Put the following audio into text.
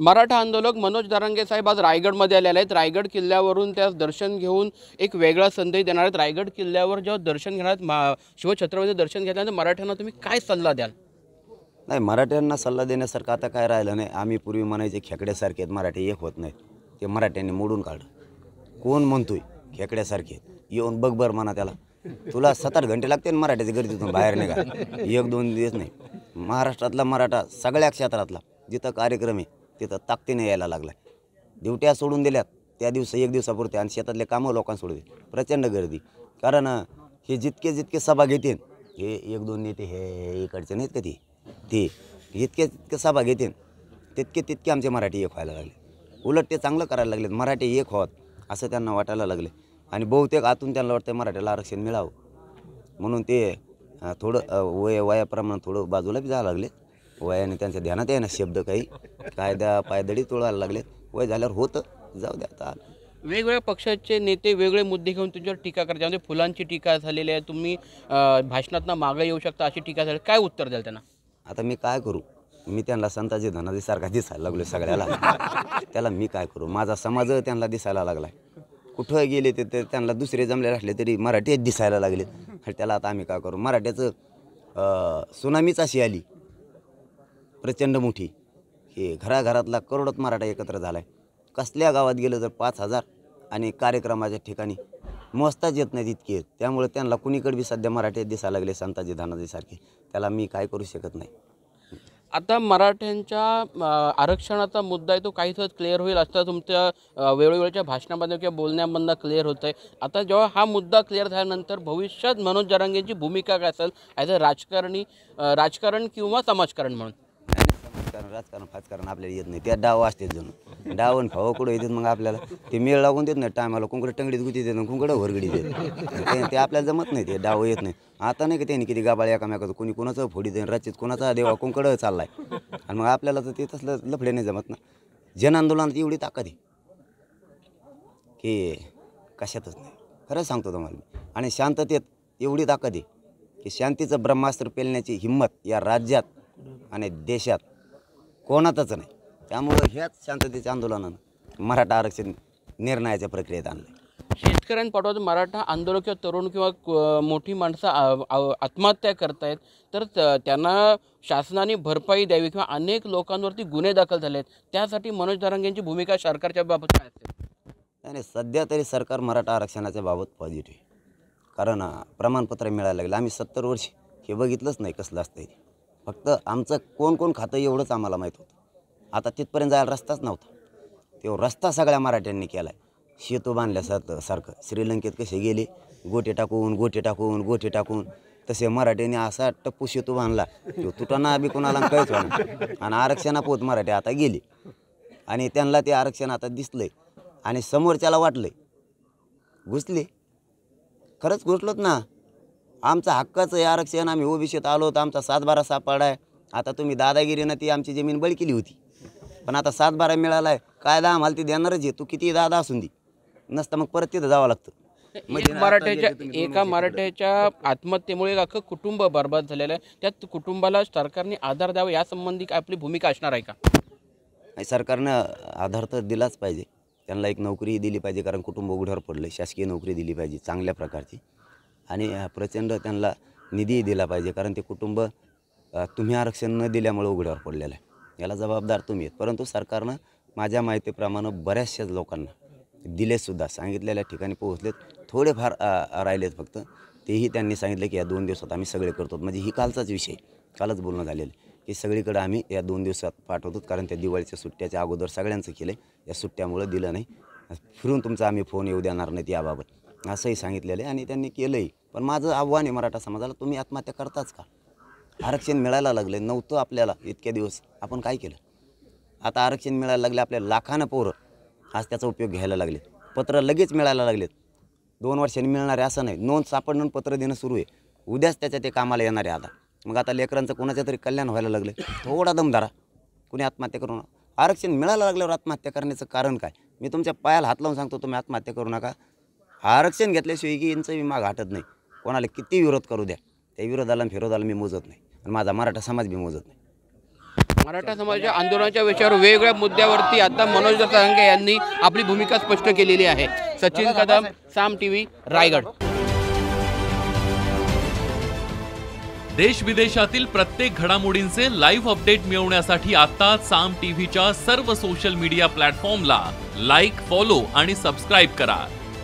मराठा आंदोलक मनोज दरांगे साहेब आज रायगडमध्ये आलेले आहेत. रायगड किल्ल्यावरून त्या दर्शन घेऊन एक वेगळा संदेश देणार आहेत. रायगड किल्ल्यावर जेव्हा दर्शन घेणार आहेत मा शिवछत्रपती दर्शन घेतल्यानंतर मराठ्यांना तुम्ही काय सल्ला द्याल? नाही मराठ्यांना सल्ला देण्यासारखं आता काय राहिलं नाही. आम्ही पूर्वी म्हणायचे खेकड्यासारखे आहेत मराठी एक होत नाहीत. ते मराठ्यांनी मोडून काढलं. कोण म्हणतोय खेकड्यासारखे आहेत? येऊन बघ बरं म्हणा त्याला. तुला सात आठ घंटे लागते ना मराठ्याच्या गर्दीतून बाहेर निघा एक दोन दिवस नाही. महाराष्ट्रातला मराठा सगळ्या क्षेत्रातला जिथं कार्यक्रम आहे तिथं ताकदीने यायला लागला ड्युट्या सोडून दिल्यात. त्या दिवशी एक दिवसापुरते आणि शेतातले कामं लोकांना सोडून प्रचंड गर्दी. कारण हे जितके जितके सभा घेतील हे एक दोन नेते हे हे इकडचे नाहीत का ती? ते जितके जितके सभा घेतील तितके तितके आमचे मराठी एक व्हायला लागले. उलट ते चांगलं करायला लागले मराठी एक व्हावत असं त्यांना वाटायला लागले. आणि बहुतेक आतून त्यांना वाटतं मराठीला आरक्षण मिळावं. म्हणून ते थोडं वय वयाप्रमाणे थोडं बाजूला बी जायला लागले वयाने त्यांच्या ध्यानात ना शब्द काही. कायदा पायदळी तोडायला लागले वय झाल्यावर होतं. जाऊ द्या आता. वेगवेगळ्या पक्षाचे नेते वेगळे मुद्दे घेऊन तुमच्यावर टीका करतात. म्हणजे फुलांची टीका झालेली आहे. तुम्ही अं, भाषणातनं मागे येऊ शकता अशी टीका झाली. काय उत्तर द्याल त्यांना? आता मी काय करू? मी त्यांना संताजी धनाजी सारखा दिसायला लागलो सगळ्याला. त्याला मी काय करू? माझा समाज त्यांना दिसायला लागलाय. कुठं गेले ते त्यांना दुसरे जमलेले असले तरी मराठीच दिसायला लागले त्याला आता आम्ही काय करू? मराठ्याचं सुनामीच अशी आली. प्रचंड मोठी. हे घराघरातला करोडोत मराठा एकत्र झाला आहे कसल्या गावात गेलं तर पाच हजार आणि कार्यक्रमाच्या ठिकाणी मोजताच येत नाहीत इतके. आहेत. त्यामुळे त्यांना कुणीकडे बी सध्या मराठीत दिसायला लागले संताजी धानाजीसारखे त्याला मी काय करू शकत नाही. आता मराठ्यांच्या आरक्षणाचा मुद्दा आहे तो काही दिवसात क्लिअर होईल असं तुमच्या वेळोवेळच्या भाषणामध्ये किंवा बोलण्यामधनं क्लिअर होत आहे आता जेव्हा हा मुद्दा क्लिअर झाल्यानंतर भविष्यात मनोज जरांगेंची भूमिका काय असेल? ॲज अ राजकारणी राजकारण किंवा समाजकारण म्हणून? राजकारण राजकारण फाजकारण आपल्याला येत नाही. त्या डाव असते जणू. डाव आणि कुठं येतात मग आपल्याला? ते मेळ लागून देत नाही टायमाला कुंकडे टंगडीत गुती देत कुंकडं वरगडी देत ते ते आपल्याला जमत नाही ते डाव येत नाही. आता नाही का त्यांनी किती गाबाळ एकामेकाचं कोणी कोणाचं फोडी देईन रचित कोणाचा देवा कुंकडं चाललाय. आणि मग आपल्याला तर ते तसलं लफडे नाही जमत ना. जन आंदोलनात एवढी ताकद आहे. की कशातच नाही. खरंच सांगतो तुम्हाला मी. आणि शांततेत एवढी ताकद आहे की शांतीचं ब्रह्मास्त्र पेलण्याची हिंमत या राज्यात आणि देशात कोणातच नाही. त्यामुळं ह्याच शांततेच्या आंदोलनानं मराठा आरक्षण निर्णयाच्या प्रक्रियेत आणलं शेतकऱ्यांपाठोपाठ मराठा आंदोलक किंवा तरुण किंवा मोठी माणसं आत्महत्या करतायत तर त्यांना शासनाने भरपाई द्यावी किंवा अनेक लोकांवरती गुन्हे दाखल झाले आहेत त्यासाठी मनोज दरांगेंची भूमिका सरकारच्या बाबत काय असेल नाही सध्या तरी सरकार मराठा आरक्षणाच्या बाबत पॉझिटिव्ह आहे. कारण प्रमाणपत्र मिळायला लागलं. आम्ही सत्तर वर्ष हे बघितलंच नाही कसलं असतं फक्त आमचं कोण कोण खातं एवढंच आम्हाला माहीत होतं. आता तिथपर्यंत जायला रस्ताच नव्हता. तो रस्ता सगळ्या मराठ्यांनी केला आहे शेतू बांधल्यासारखं सारखं. श्रीलंकेत कसे गेले? गोटे टाकून गोटे टाकून गोटे टाकून. तसे मराठ्यांनी असा टप्पू शेतू बांधला. तो तुटाना बी कोणाला कळत आणि आरक्षणापोत मराठी आता गेली. आणि त्यांना ते आरक्षण आता दिसलंय. आणि समोरच्याला वाटलंय. घुसले. खरंच घुसलोत ना? आमचं हक्काचं हे आरक्षण. आम्ही ओबीसीत आलो तर आमचा सातबारा सापडा आहे. आता तुम्ही दादागिरीनं ती आमची जमीन बळकिली होती. पण आता सातबारा मिळाला आहे कायदा आम्हाला ती देणारच आहे. तू किती दादा असून दे. नसतं मग परत तिथं जावं लागतं. एक मराठ्याच्या एका मराठ्याच्या आत्महत्येमुळे अख्खं कुटुंब बर्बाद झालेलं आहे. त्यात कुटुंबाला सरकारने आधार द्यावा यासंबंधी काय आपली भूमिका असणार आहे का? सरकारनं आधार तर दिलाच पाहिजे. त्यांना एक नोकरी दिली पाहिजे कारण कुटुंब उघड्यावर पडलं शासकीय नोकरी दिली पाहिजे चांगल्या प्रकारची. आणि प्रचंड त्यांना निधीही दिला पाहिजे. कारण ते कुटुंब तुम्ही आरक्षण न दिल्यामुळे उघड्यावर पडलेलं आहे. याला जबाबदार तुम्ही आहेत. परंतु सरकारनं माझ्या माहितीप्रमाणे बऱ्याचशाच लोकांना दिलेसुद्धा सांगितलेल्या ठिकाणी पोहोचलेत. थोडेफार राहिलेत फक्त. तेही त्यांनी सांगितलं की या दोन दिवसात आम्ही सगळे करतो. म्हणजे ही कालचाच विषय कालच बोलणं झालेलं आहे की सगळीकडे आम्ही या दोन दिवसात पाठवतो. कारण त्या दिवाळीच्या सुट्ट्याच्या अगोदर सगळ्यांचं केलं या सुट्ट्यामुळं दिलं नाही. फिरून तुमचा आम्ही फोन येऊ देणार नाहीत याबाबत. असंही सांगितलेलं आहे आणि त्यांनी केलंही. पण माझं आव्हान आहे मराठा समाजाला तुम्ही आत्महत्या करताच का? आरक्षण मिळायला लागलं नव्हतं आपल्याला इतक्या दिवस. आपण काय केलं? आता आरक्षण मिळायला लागले आपल्या लाखानं पोरं आज त्याचा उपयोग घ्यायला लागले पत्र लगेच मिळायला लागलेत. दोन वर्षांनी मिळणार आहे असं नाही. नोंद सापडणं पत्र देणं सुरू आहे. उद्याच त्याच्या ते कामाला येणार आहे आता. मग आता लेकरांचं कोणाचं तरी कल्याण व्हायला लागलं थोडा दम धरा. कुणी आत्महत्या करू नका. आरक्षण मिळायला लागल्यावर आत्महत्या करण्याचं कारण काय? मी तुमच्या पायाला हात लावून सांगतो तुम्ही आत्महत्या करू नका. आरक्षण घेतल्याशिवाय की यांचं मी माग हटत नाही. कोणाला किती विरोध करू द्या त्या विरोधाला आणि विरोधाला मी मोजत नाही. आणि माझा मराठा समाज बी मोजत नाही. मराठा समाजाच्या आंदोलनाच्या विषयावर वेगवेगळ्या मुद्द्यावरती आता मनोज दत्तांगे यांनी आपली भूमिका स्पष्ट केलेली आहे. सचिन कदम साम टीव्ही रायगड. देश विदेशातील प्रत्येक घडामोडींचे लाईव्ह अपडेट मिळवण्यासाठी आता साम टीव्हीच्या सर्व सोशल मीडिया प्लॅटफॉर्मला लाईक फॉलो आणि सबस्क्राईब करा.